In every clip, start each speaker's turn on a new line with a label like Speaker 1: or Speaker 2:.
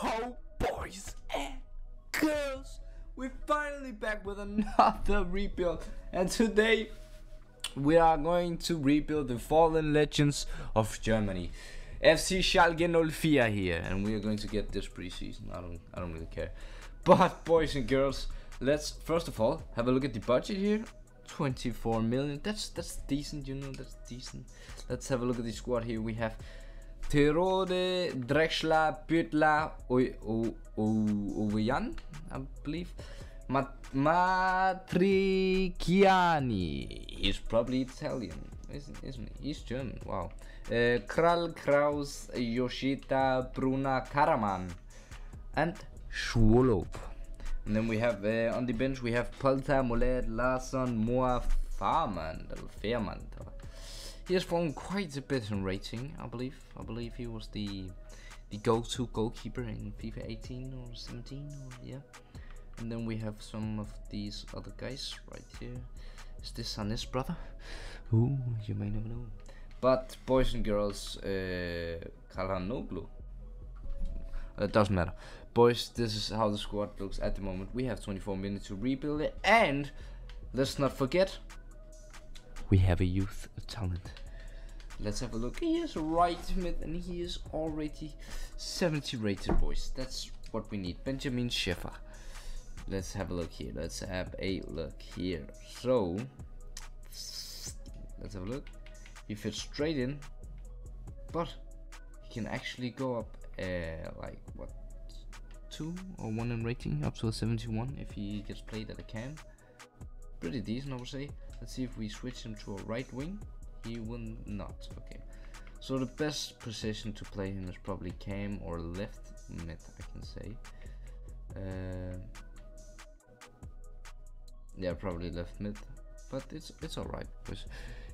Speaker 1: So, boys and girls, we're finally back with another rebuild, and today we are going to rebuild the fallen legends of Germany. FC Schalke 04 here, and we are going to get this preseason. I don't, I don't really care. But boys and girls, let's first of all have a look at the budget here. 24 million. That's that's decent, you know. That's decent. Let's have a look at the squad here. We have Terodde, Drexler, Butler, Ouwejan, I believe. Mat Matriciani. He's probably Italian, isn't, isn't he? He's German. Wow. Uh, Kral, Kraus, Yoshita, Bruna, Karaman, and Schwolow. And then we have uh, on the bench we have Polta, Molet, Larsson, Moa, Farman, Fairman. He has fallen quite a bit in rating, I believe. I believe he was the the go-to goalkeeper in FIFA 18 or 17 or yeah. And then we have some of these other guys right here. Is this Sanis brother? Who you may never know. But boys and girls, uh, Calhanoglu. It doesn't matter. Boys, this is how the squad looks at the moment. We have 24 minutes to rebuild it. And let's not forget, we have a youth talent. Let's have a look. He is right mid and he is already 70 rated, boys. That's what we need. Benjamin Schäfer. Let's have a look here. Let's have a look here. So, let's have a look. He fits straight in, but he can actually go up uh, like what two or one in rating up to a 71 if he gets played at a cam. Pretty decent, I would say. Let's see if we switch him to a right wing. He will not. Okay. So the best position to play him is probably cam or left mid, I can say. Uh, yeah, probably left mid, but it's it's alright.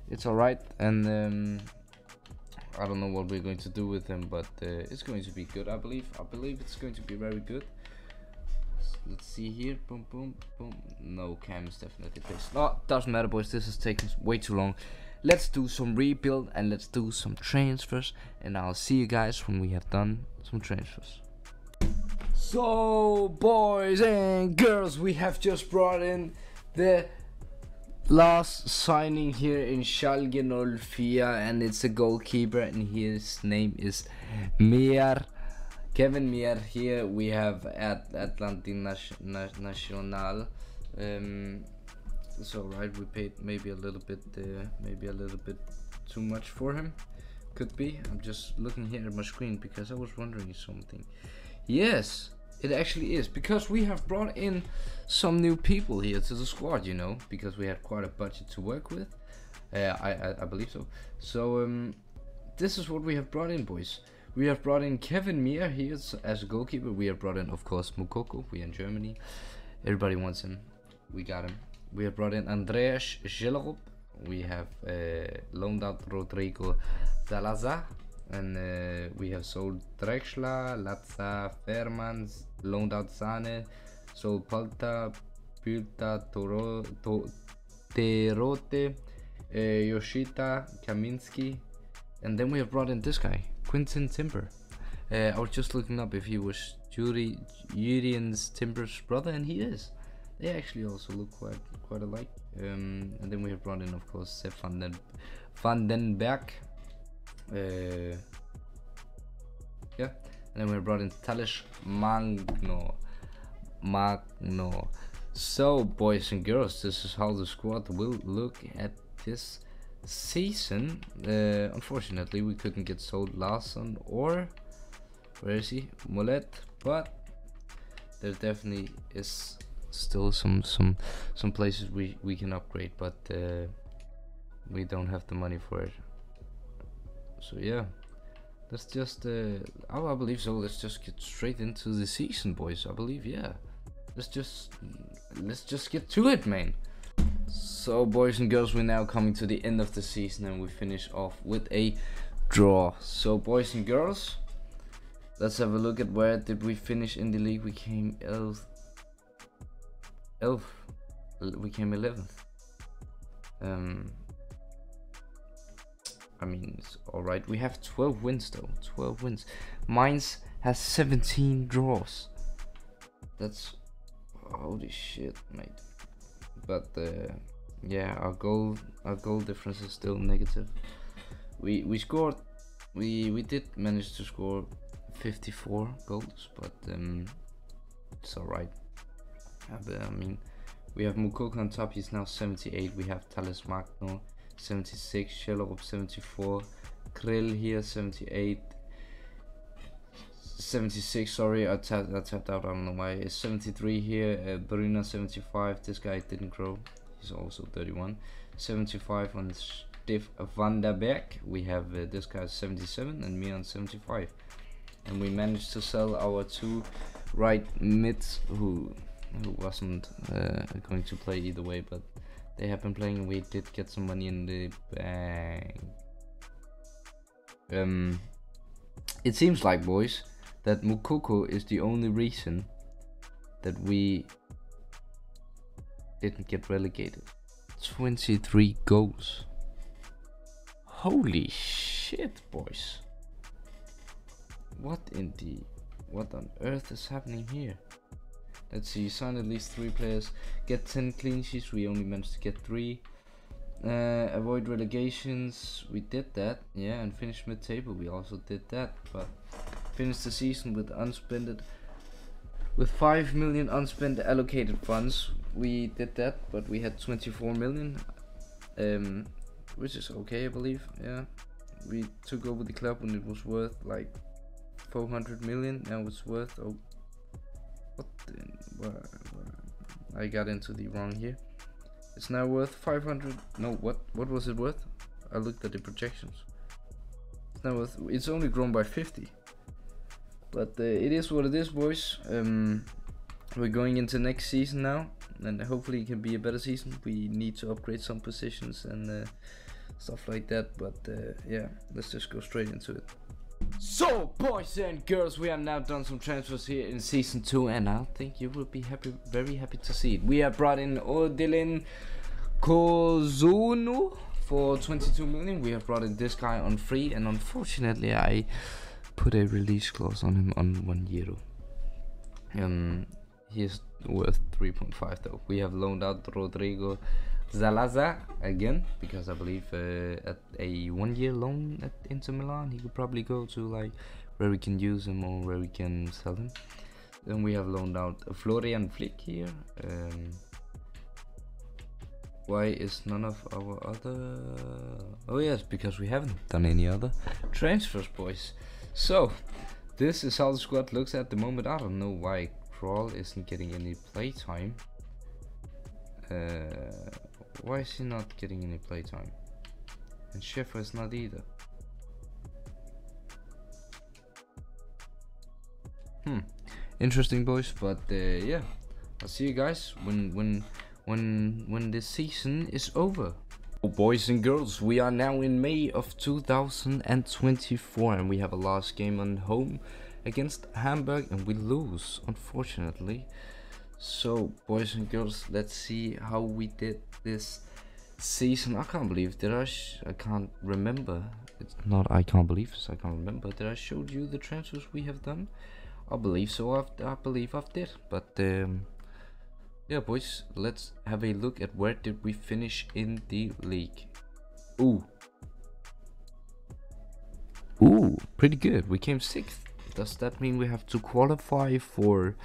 Speaker 1: It's alright, and um, I don't know what we're going to do with him, but uh, it's going to be good. I believe. I believe it's going to be very good. Let's see here. Boom, boom, boom. No, Cam is definitely pissed. No, doesn't matter, boys. This is taking way too long. Let's do some rebuild and let's do some transfers. And I'll see you guys when we have done some transfers. So, boys and girls, we have just brought in the last signing here in Schalke 04 and it's a goalkeeper and his name is Mier Kevin Mier here we have at Atlantic National um, so right we paid maybe a little bit uh, maybe a little bit too much for him. Could be. I'm just looking here at my screen because I was wondering something. Yes it actually is because we have brought in some new people here to the squad you know because we had quite a budget to work with. Uh, I, I, I believe so. So um, this is what we have brought in boys. We have brought in Kevin Mier here as a goalkeeper. We have brought in of course Moukoko. we in Germany. Everybody wants him. We got him we have brought in Andreas Schjelderup. We have uh, loaned out Rodrigo Zalazar. And uh, we have sold Drexler, Latza, Fairmans, loaned out Sane, sold Palta, Pulta, Toro, to, Terote, uh, Yoshita, Kaminski. And then we have brought in this guy, Quinten Timber. Uh, I was just looking up if he was Yuri, Urian's Timber's brother, and he is. They actually also look quite quite alike. Um, and then we have brought in, of course, Sepp van den, van den Berg. Uh, yeah, and then we brought in Thales Magno. Magno. So, boys and girls, this is how the squad will look at this season. Uh, unfortunately, we couldn't get sold Larson or where is he? Molet, but there definitely is still some some some places we we can upgrade but uh, we don't have the money for it. So yeah. Let's just uh, oh I believe so. Let's just get straight into the season boys. I believe yeah. Let's just let's just get to it man. So boys and girls we're now coming to the end of the season and we finish off with a draw. So boys and girls let's have a look at where did we finish in the league. We came 11th. We came 11th. Um, I mean, it's alright. We have 12 wins though. 12 wins. Mainz has 17 draws. That's holy shit, mate. But uh, yeah, our goal our goal difference is still negative. We we scored we we did manage to score 54 goals, but um, it's alright. I mean, we have Moukoko on top. He's now 78. We have Thales Magno 76, Schjelderup 74, Krill here 78. 76 sorry I tapped, I tapped out I don't know why it's 73 here uh, Bruna 75 this guy didn't grow he's also 31 75 on Steve van der Berg we have uh, this guy 77 and me on 75 and we managed to sell our two right mids who who wasn't uh, going to play either way but they have been playing we did get some money in the bank. Um it seems like boys that Moukoko is the only reason that we didn't get relegated. 23 goals. Holy shit boys. What in the what on earth is happening here let's see sign at least three players. Get 10 clean sheets we only managed to get three. Uh, avoid relegations we did that yeah and finish mid-table we also did that but finish the season with unspent with 5 million unspent allocated funds. We did that but we had 24 million um, which is okay I believe yeah. We took over the club when it was worth like 400 million now it's worth oh what the, I got into the wrong here. It's now worth 500 no what what was it worth? I looked at the projections. It's now worth it's only grown by 50 but uh, it is what it is boys. Um, we're going into next season now and hopefully it can be a better season. We need to upgrade some positions and uh, stuff like that but uh, yeah let's just go straight into it so, boys and girls, we have now done some transfers here in season two, and I think you will be happy, very happy to see it. We have brought in Odilon Kossounou for 22 million. We have brought in this guy on free, and unfortunately, I put a release clause on him on one euro. Um, he is worth 3.5 though. We have loaned out Rodrigo Zalazar again because I believe uh, at a one year loan at Inter Milan he could probably go to like where we can use him or where we can sell him. Then we have loaned out Florian Flick here. Um, why is none of our other... Oh yes, because we haven't done any other transfers boys. So, this is how the squad looks at the moment. I don't know why Krul isn't getting any playtime. Uh, why is he not getting any playtime? And Schiffer is not either. Hmm. Interesting, boys. But uh, yeah, I'll see you guys when when when when this season is over. Oh, boys and girls, we are now in May of 2024 and we have a last game on home against Hamburg and we lose, unfortunately. So, boys and girls, let's see how we did this season. I can't believe did I? I can't remember. It's not. I can't believe this. I can't remember. Did I showed you the transfers we have done? I believe so. I've, I believe I've did. But um, yeah, boys, let's have a look at where did we finish in the league. Ooh. Ooh, pretty good. We came sixth. Does that mean we have to qualify for?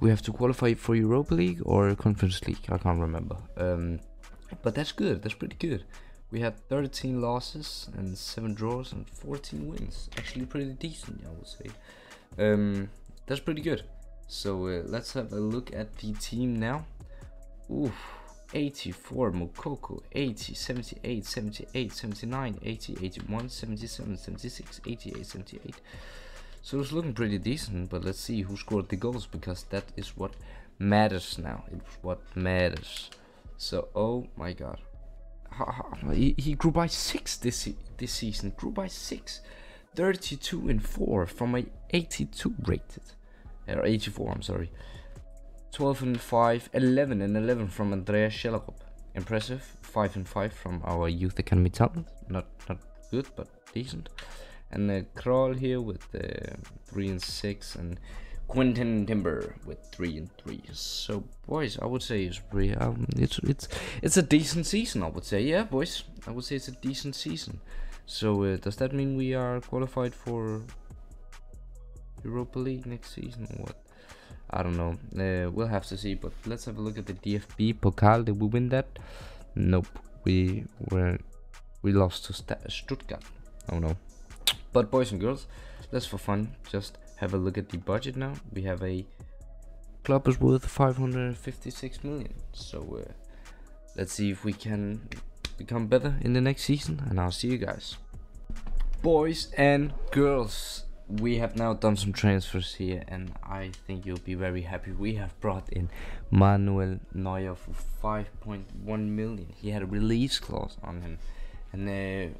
Speaker 1: We have to qualify for Europa League or Conference League. I can't remember. Um, but that's good. That's pretty good. We had 13 losses and 7 draws and 14 wins. Actually, pretty decent, I would say. Um, that's pretty good. So uh, let's have a look at the team now. Oof. 84 Moukoko, 80, 78, 78, 79, 80, 81, 77, 76, 88, 78. So it's looking pretty decent, but let's see who scored the goals because that is what matters now. It's what matters. So, oh my god. He, he grew by 6 this, this season. Grew by 6. 32 and 4 from a 82 rated. Or 84, I'm sorry. 12 and 5, 11 and 11 from Andreas Schjelderup. Impressive. 5 and 5 from our youth academy talent. Not not good, but decent and uh, Kral here with uh, three and six, and Quinten Timber with three and three. So, boys, I would say it's pretty. Um, it's it's it's a decent season. I would say, yeah, boys. I would say it's a decent season. So, uh, does that mean we are qualified for Europa League next season or what? I don't know. Uh, we'll have to see. But let's have a look at the DFB Pokal. Did we win that? Nope. We were we lost to St Stuttgart. Oh no. But boys and girls, let's for fun just have a look at the budget now. We have a club is worth 556 million. So uh, let's see if we can become better in the next season. And I'll see you guys. Boys and girls, we have now done some transfers here, and I think you'll be very happy. We have brought in Manuel Neuer for 5.1 million. He had a release clause on him, and uh,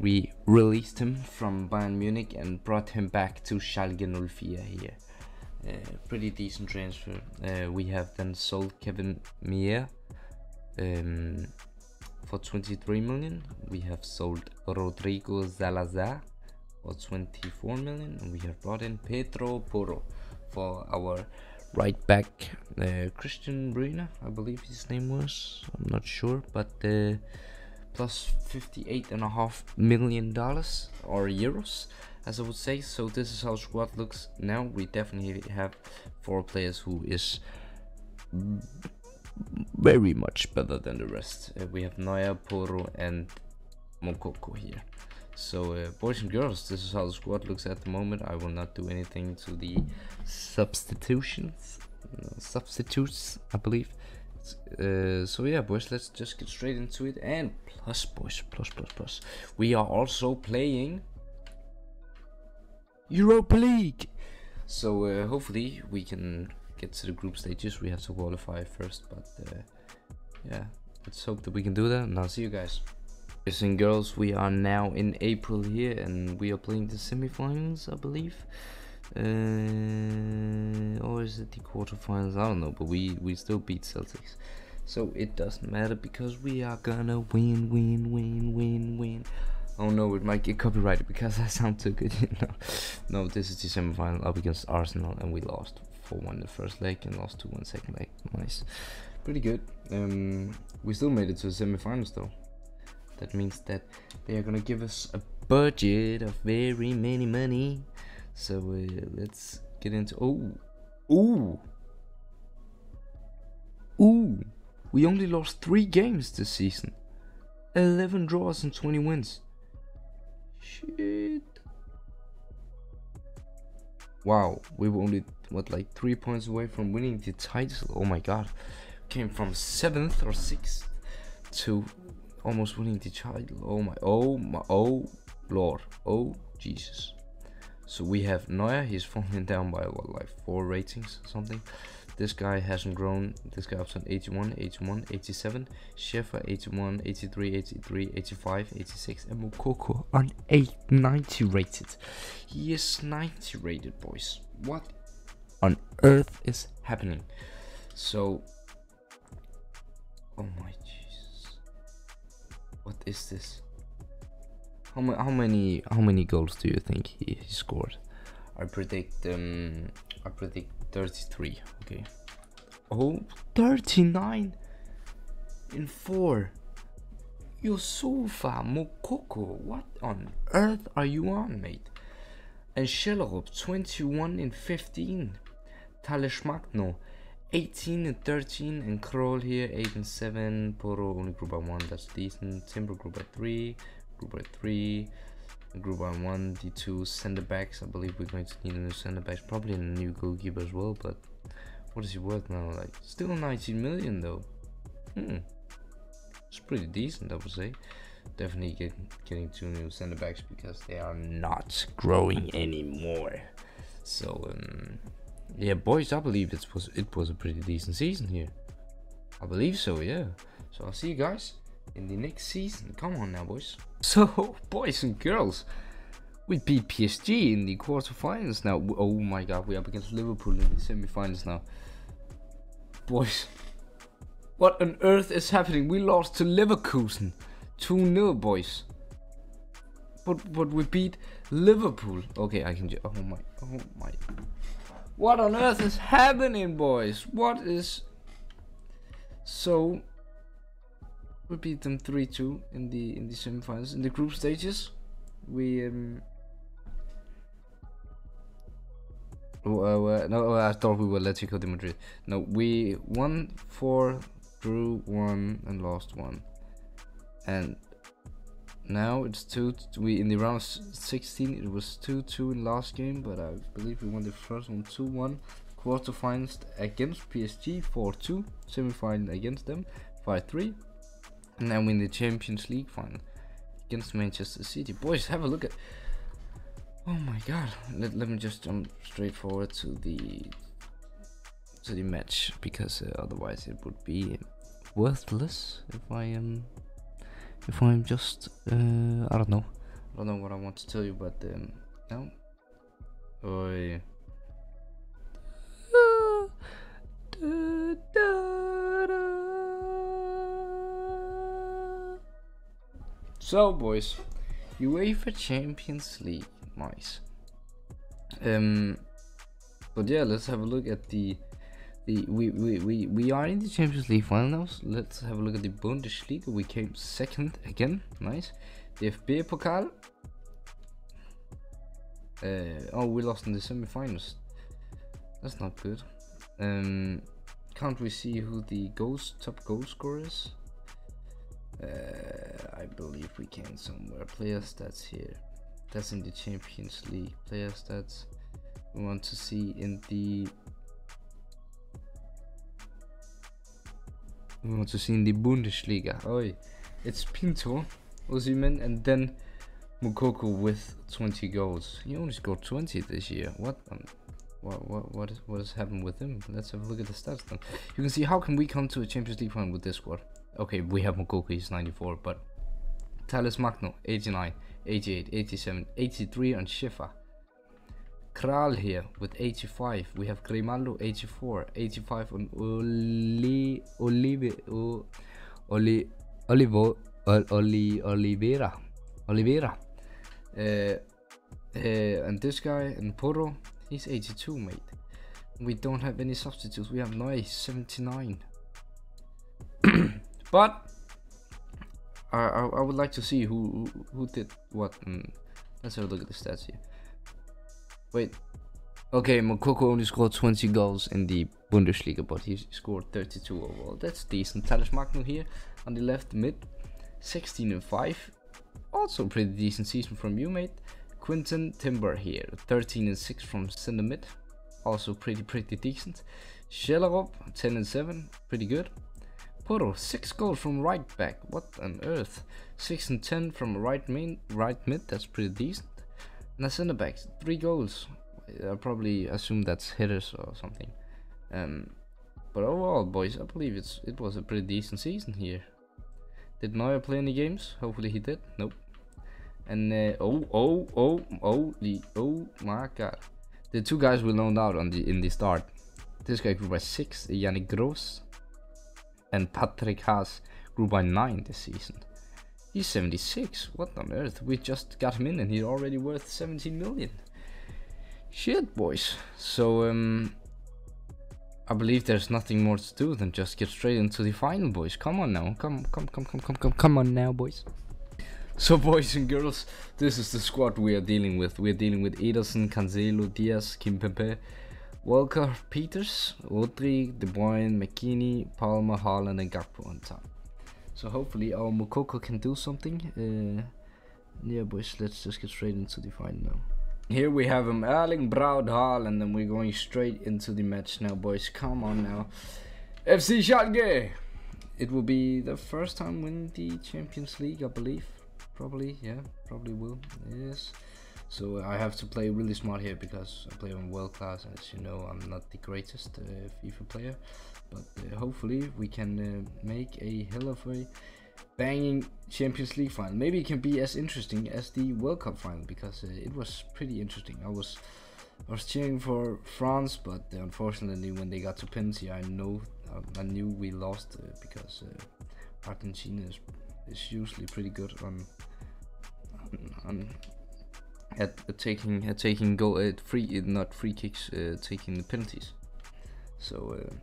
Speaker 1: we released him from Bayern Munich and brought him back to Schalke 04 here. Uh, pretty decent transfer. Uh, we have then sold Kevin Mier um, for 23 million. We have sold Rodrigo Zalazar for 24 million, and we have brought in Pedro Porro for our right back. Uh, Christian Bruyne, I believe his name was. I'm not sure, but uh, plus 58 and a half million dollars or euros as I would say. So this is how squad looks now. We definitely have four players who is very much better than the rest. Uh, we have Neuer, Porro and Moukoko here. So uh, boys and girls this is how the squad looks at the moment. I will not do anything to the substitutions uh, substitutes I believe. Uh, so yeah boys let's just get straight into it. And plus boys plus plus plus. We are also playing europa league. So uh, hopefully we can get to the group stages. We have to qualify first but uh, yeah. Let's hope that we can do that and i'll see you guys. Boys and girls we are now in april here and we are playing the semi-finals, i believe. Uh, or is it the quarterfinals? I don't know, but we we still beat Celtics, so it doesn't matter because we are gonna win, win, win, win, win. Oh no, it might get copyrighted because I sound too good, you know. No, this is the semifinal up against Arsenal, and we lost 4-1 the first leg and lost 2-1 second leg. Nice, pretty good. Um, we still made it to the semifinals though. That means that they are gonna give us a budget of very many money so uh, let's get into. Oh, ooh, ooh. We only lost three games this season. 11 draws and 20 wins. Shit. Wow, we were only what like three points away from winning the title. Oh my god, came from seventh or sixth to almost winning the title. Oh my, oh my, oh lord, oh Jesus. So we have Neuer, he's falling down by what, like 4 ratings or something. This guy hasn't grown. This guy up on 81, 81, 87. Schäfer 81, 83, 83, 85, 86. And Moukoko on 890 rated. He is 90 rated, boys. What on earth is happening? So, oh my Jesus. What is this? How, ma how many how many goals do you think he, he scored? I predict um I predict 33. Okay. Oh, 39 in 4. Youssoufa Moukoko, what on earth are you on, mate? And Schjelderup, 21 in 15. Thales Magno, 18 and 13. And Kroll here, 8 and 7. Porro only group by 1, that's decent. Timber group by 3 group by three, group one, the two center backs. I believe we're going to need a new center backs, probably a new goalkeeper as well. But what is he worth now? Like still 19 million though. Hmm, it's pretty decent, I would say. Definitely get, getting two new center backs because they are not growing anymore. So um, yeah, boys, I believe it was it was a pretty decent season here. I believe so, yeah. So I'll see you guys in the next season. Come on now, boys. So, boys and girls, we beat PSG in the quarterfinals now. Oh my god, we're up against Liverpool in the semifinals now. Boys, what on earth is happening? We lost to Leverkusen 2 0, boys. but but we beat Liverpool. Okay, I can. Ju- oh my, oh my. What on earth is happening, boys? What is? So we beat them three two in the in the semifinals in the group stages. We um. Oh, uh, no, I thought we were Atletico de Madrid. No, we won four, drew one, and lost one. And now it's two. We in the round of 16 it was two two in last game, but I believe we won the first one 2-1. Quarterfinals against PSG 4-2, semi-final against them 5-3, and then win the Champions League final against Manchester City. Boys, have a look at. Oh my God! Let, let me just jump straight forward to the to the match because uh, otherwise it would be worthless if I am if I'm just uh, I don't know I don't know what I want to tell you but um, no oh so boys UEFA Champions League nice um but yeah let's have a look at the the we, we, we, we are in the Champions League finals. Let's have a look at the Bundesliga. We came second again. Nice. DFB Pokal. Uh, oh, we lost in the semi-finals. That's not good. Um, can't we see who the goals top goal scorer is? Uh, I believe we can somewhere. Player stats here. That's in the Champions League. Player stats. We want to see in the we want to see in the Bundesliga. Oh, it's Pinto, Osimhen, and then Moukoko with 20 goals. He only scored 20 this year. What? Um, what? What? What, is, what has happened with him? Let's have a look at the stats then. You can see how can we come to a Champions League final with this squad? Okay, we have Moukoko, he's 94, but Talisman Magno, 89, 88, 87, 83 on Schiffer. Kral here with 85. We have Grimaldo 84, 85 on Oli Olive Oli Olivo Oli Oliveira Oliveira. Uh, uh, and this guy and Porro, he's 82, mate. We don't have any substitutes. We have Noy 79. But I, I, I would like to see who who, did what. Mm, let's have a look at the stats here. Wait. Okay, Moukoko only scored 20 goals in the Bundesliga, but he scored 32 overall. That's decent. Thales Magno here on the left mid, 16 and 5. Also pretty decent season from you, mate. Quinten Timber here, 13 and 6 from center mid. Also pretty, pretty decent. Schjelderup, 10 and 7, pretty good. Porro, 6 goals from right back, what on earth. 6 and 10 from right main, right mid, that's pretty decent. And the center backs, three goals. I probably assume that's hitters or something. Um, but overall, boys, I believe it's it was a pretty decent season here. Did Neuer play any games? Hopefully he did. Nope. And uh, oh oh oh oh the oh my god, the two guys we loaned out on the in the start. This guy grew by six, Yannick Gross, and Patrick Haas grew by nine this season. He's 76. What on earth? We just got him in and he's already worth 17 million. Shit, boys. So, um, I believe there's nothing more to do than just get straight into the final, boys. Come on now. Come, come, come, come, come, come, come on now, boys. So, boys and girls, this is the squad we are dealing with. We are dealing with Ederson, Cancelo, Diaz, Kimpembe, Walker, Peters, Rodri, De Bruyne, McKinney, Palmer, Haaland, and Gakpo on top. So hopefully our Moukoko can do something. Uh, yeah, boys, let's just get straight into the fight now. Here we have him, Erling Braut Haaland, and then we're going straight into the match now, boys. Come on now. FC Schalke! It will be the first time win the Champions League, I believe. Probably, yeah, probably will. Yes. So I have to play really smart here because I play on world class. As you know, I'm not the greatest uh, FIFA player but uh, hopefully we can uh, make a hell of a banging Champions League final. Maybe it can be as interesting as the World Cup final because uh, it was pretty interesting. I was I was cheering for France, but unfortunately when they got to penalty, I know I knew we lost because Argentina is, is usually pretty good on on at, at taking at taking goal at free not free kicks, uh, taking the penalties. So. Uh,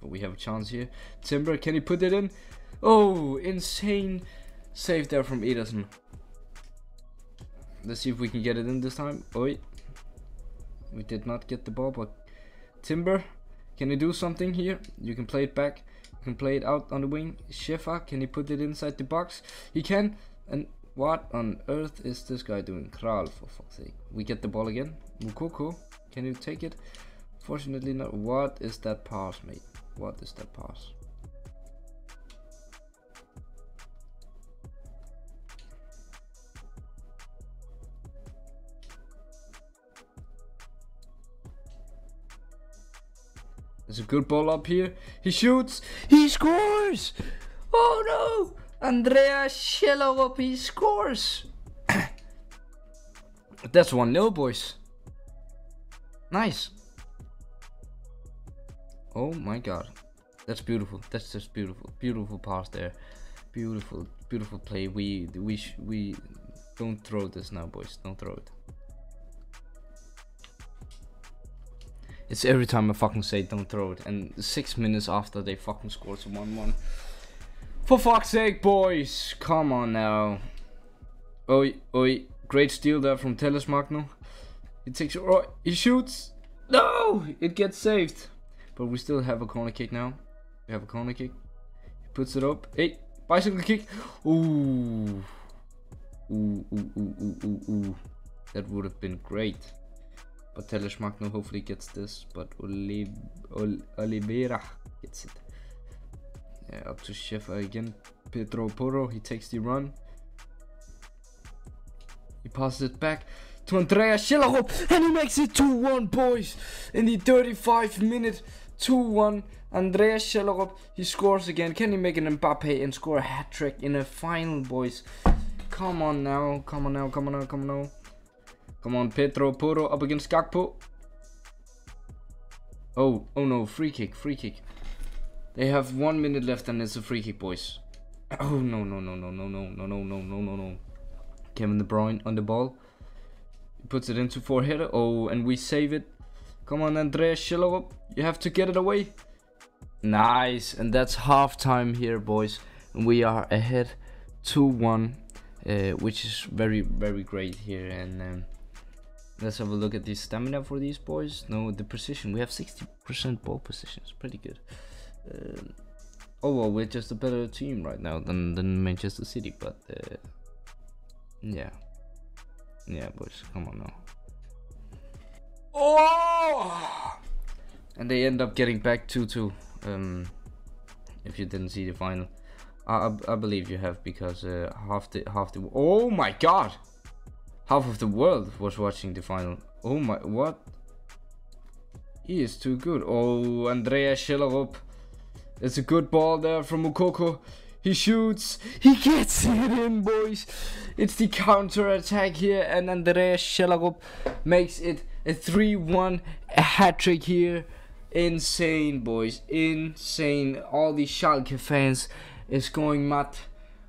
Speaker 1: but we have a chance here. Timber, can he put it in? Oh, insane save there from Ederson. Let's see if we can get it in this time. Oi. We did not get the ball, but Timber, can you do something here? You can play it back. You can play it out on the wing. Schäfer, can he put it inside the box? He can. And what on earth is this guy doing? Kral, for fuck's sake. We get the ball again. Moukoko, can you take it? Fortunately not. What is that pass, mate? What is that pass? There's a good ball up here. He shoots. He scores. Oh no! Andrea Schjelderup, he scores. That's 1 0, boys. Nice. Oh my god. That's beautiful. That's just beautiful. Beautiful pass there. Beautiful, beautiful play. We we we don't throw this now, boys. Don't throw it. It's every time I fucking say don't throw it, and six minutes after they fucking scored to 1-1. For fuck's sake, boys! Come on now. Oi, oi. Great steal there from Thales Magno. He takes oh, he shoots. No! It gets saved. But we still have a corner kick now. We have a corner kick. He puts it up. Hey, bicycle kick. Ooh. Ooh, ooh, ooh, ooh, ooh, ooh. That would have been great. But Thales Magno hopefully gets this. But Oliv Ol Oliveira gets it. Up to Schäfer again. Pedro Porro, he takes the run. He passes it back to Andrea Schjelderup and he makes it 2-1 boys. In the 35 minute 2-1 Andrea Schjelderup he scores again. Can he make an Mbappe and score a hat-trick in a final boys? Come on now come on now come on now come on now. Come on Pedro Porro up against Gakpo. Oh oh no free kick free kick they have one minute left and it's a free kick boys oh no no no no no no no no no no no no Kevin De Bruyne on the ball he puts it into four header. Oh, and we save it. Come on, Andreas Schjelderup. You have to get it away. Nice. And that's half time here, boys. And we are ahead 2-1. Uh, which is very, very great here. And um, let's have a look at the stamina for these boys. No, the precision. We have 60% ball position. It's pretty good. Uh, oh, well, we're just a better team right now than, than Manchester City. But, uh, yeah. Yeah, boys, come on now. Oh! And they end up getting back 2-2. Um, if you didn't see the final. I, I, I believe you have because uh, half the half the oh my god half of the world was watching the final oh my what he is too good oh Andrea Schjelderup it's a good ball there from Moukoko he shoots. He gets it in, boys. It's the counter attack here, and Andreas Schjelderup makes it a 3 1 hat trick here. Insane, boys. Insane. All the Schalke fans is going mad.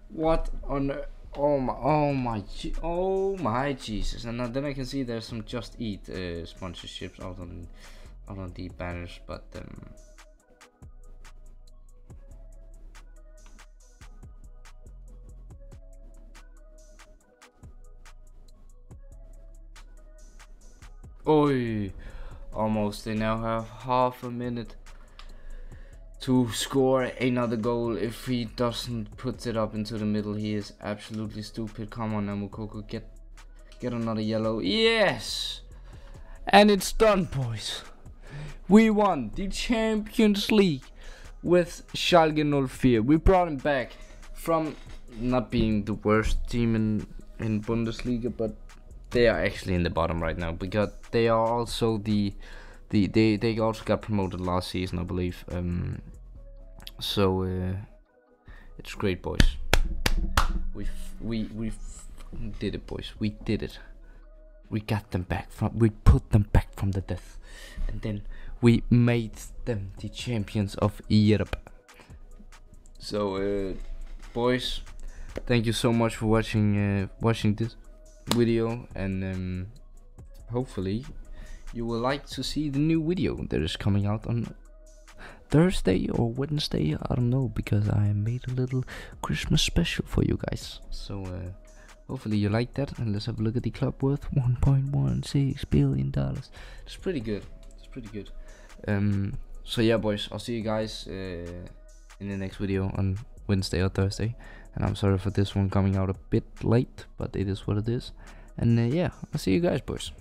Speaker 1: What on Oh my, oh my, oh my Jesus! And then I can see there's some Just Eat uh, sponsorships out on, out on the banners, but um, Oi! Almost. They now have half a minute to score another goal. If he doesn't put it up into the middle, he is absolutely stupid. Come on, Namukoko, get get another yellow. Yes! And it's done, boys. We won the Champions League with Schalke 04. We brought him back from not being the worst team in, in Bundesliga, but they are actually in the bottom right now because they are also the the they they also got promoted last season, I believe. Um, so uh, it's great, boys. We we we did it, boys. We did it. We got them back from. We put them back from the death, and then we made them the champions of Europe. So, uh, boys, thank you so much for watching uh, watching this video and um, hopefully you will like to see the new video that is coming out on Thursday or Wednesday I don't know because I made a little Christmas special for you guys. So uh, hopefully you like that and let's have a look at the club worth 1.16 billion dollars. It's pretty good. It's pretty good. Um so yeah boys I'll see you guys uh, in the next video on Wednesday or Thursday and I'm sorry for this one coming out a bit late but it is what it is. And uh, yeah I'll see you guys boys